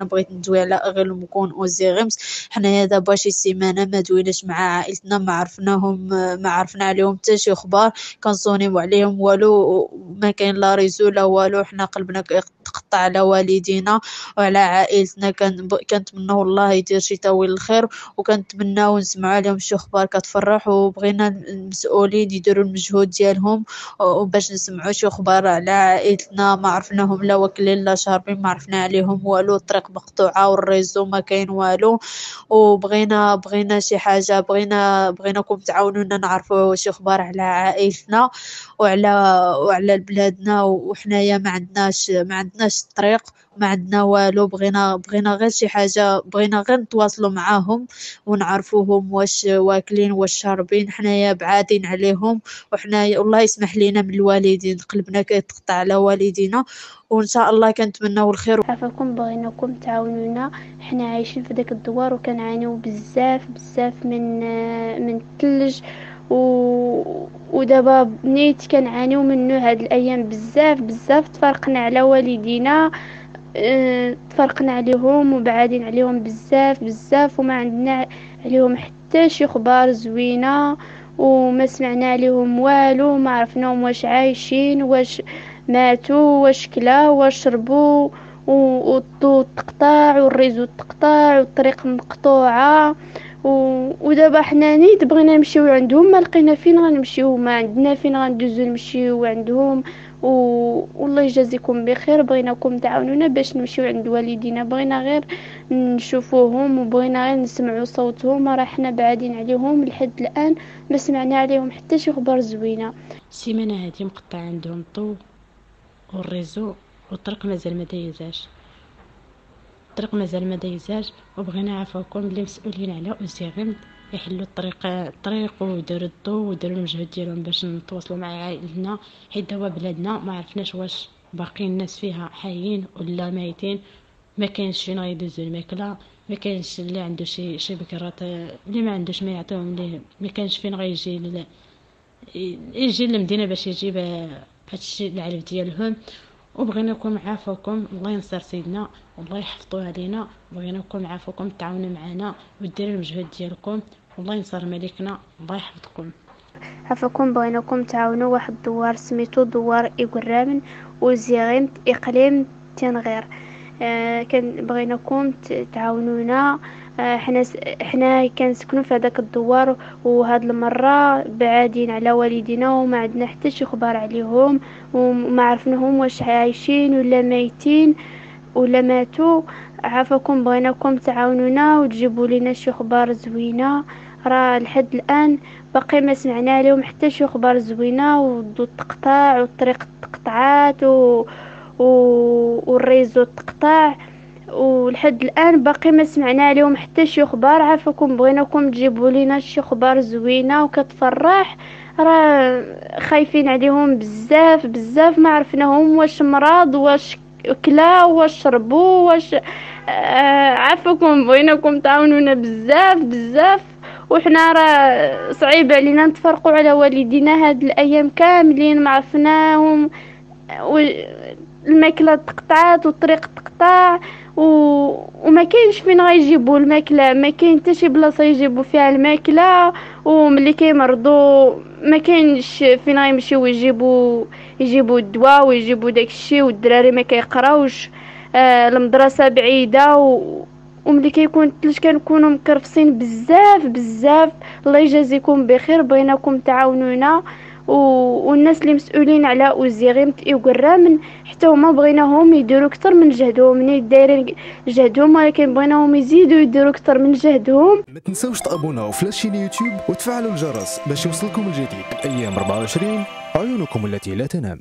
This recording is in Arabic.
بغيت ندوي على غير المكون اوزيغيمت حنايا دابا شي سيمانة ما دويناش مع عائلتنا ما عرفناهم ما عرفنا عليهم حتى شي أخبار كنصونيو عليهم والو ما كاين لا réseau لا والو حنا قلبنا تقطع على والدينا وعلى عائلتنا. كنتمناو الله يدير شي تاويل الخير وكنتمناو نسمعوا عليهم شي أخبار كتفرح وبغينا المسؤولين يديروا المجهود ديالهم باش نسمعوا شي أخبار على عائلتنا. ما عرفناهم لا واكلين لا شاربين ما عرفنا عليهم والو. الطريق مقطوعة وال réseau ما كاين والو. وبغينا بغينا شي حاجة بغينا بغيناكم تعاونونا نعرفوا شي أخبار على عائلتنا وعلى وعلى بلادنا. وحنايا ما عندناش ما عندناش الطريق ما عندنا والو بغينا بغينا غير شي حاجة بغينا غير نتواصلوا معاهم ونعرفوهم واش واكلين واش شاربين حنايا بعادين عليهم. وحنايا الله يسمح لينا من الوالدين قلبنا كيتقطع على والدينا. وإن شاء الله كنتمناو الخير. عافاكم بغيناكم تعاونونا. حنا عايشين في داك الدوار وكنعانيو بزاف بزاف من من الثلج و ودابا بنيت كنعانيو منه هاد الأيام بزاف بزاف تفرقنا على والدينا آه تفرقنا عليهم وبعادين عليهم بزاف بزاف وما عندنا عليهم حتى شي أخبار زوينة وما سمعنا عليهم والو ما عرفناهم واش عايشين واش ماتوا واش كلاو واش شربوا والضو تقطع وال réseau تقطع والطريق مقطوعة. ودابا حنا نيت بغينا نمشيو عندهم ما لقينا فين غنمشيو ما عندنا فين غندوزو نمشيو عندهم. و... والله يجازيكم بخير بغيناكم تعاونونا باش نمشيو عند والدينا. بغينا غير نشوفوهم وبغينا غير نسمعوا صوتهم. راه حنا بعادين عليهم لحد الآن ما سمعنا عليهم حتى شي خبر زوينة. السيمانه هذه مقطع عندهم الضو وال réseau والطريق مازال ما دايزاش. الطريق مازال ما دايزاش وبغينا عفاكم بلي مسؤولين على اوزيغيمت يحلوا الطريق الطريق ويديروا الضو ويديروا المجهود ديالهم باش نتواصلوا مع عائلتنا. حيت دابا بلادنا ما عرفناش واش باقيين الناس فيها حيين ولا ميتين. ما كاينش فين غيدوزو الماكلة ما كاينش اللي عنده شي شي بكرات اللي ما عندوش ما يعطيهم ليه ما كاينش فين غيجي يجي للمدينة باش يجيب هادشي العلف ديالهم. وبغيناكم عافاكم الله ينصر سيدنا والله يحفظوا علينا. بغيناكم عافاكم تعاونوا معنا وديروا المجهود ديالكم. والله ينصر ملكنا الله يحفظكم. عافاكم بغيناكم تعاونوا. واحد الدوار سميتو دوار إقرامن وزيغنت إقليم تنغير. كان بغيناكم تعاونونا. آه حنا حنا كنسكنوا في هذاك الدوار وهاد المرة بعادين على والدينا وما عندنا حتى شي خبر عليهم وما عرفناهم واش عايشين ولا ميتين ولا ماتوا. عافاكم بغيناكم تعاونونا وتجيبوا لنا شي خبر زوينة. راه لحد الآن باقي ما سمعنا عليهم حتى شي خبر زوينة والضو تقطع والطريق تقطعات و... و... والريزو تقطع ولحد الآن باقي ما سمعنا عليهم حتى شي أخبار عافاكم بغيناكم تجيبوا لينا شي أخبار زوينة وكتفرح. راه خايفين عليهم بزاف بزاف. ما عرفناهم واش مرض واش كلا واش شربوا واش آه عافاكم بغيناكم تعاونونا بزاف بزاف. وحنا راه صعيب علينا نتفرقوا على والدينا هاد الأيام كاملين ما عرفناهم. الماكلة تقطعات والطريق تقطع و... وما كاينش فين غيجيبوا الماكلة. ما كاين حتى شي بلاصة يجيبوا فيها الماكلة وملي كيمرضوا ما كاينش فين غيمشيو يجيبوا يجيبوا الدواء ويجيبوا داكشي والدراري ما كيقراوش. آه المدرسة بعيدة و... وملي كيكون الثلج كنكونوا مكرفسين بزاف بزاف. الله يجازيكم بخير. بغيناكم تعاونونا. والناس اللي مسؤولين على اوزيغيمت حتى هما بغيناهم يديروا أكثر من جهدهم. من دايرين جهدهم ولكن بغيناهم يزيدوا يديروا أكثر من جهدهم. ما تنساوش تابوناو في la chaîne يوتيوب وتفعلوا الجرس باش يوصلكم الجديد أيام 24 عيونكم التي لا تنام.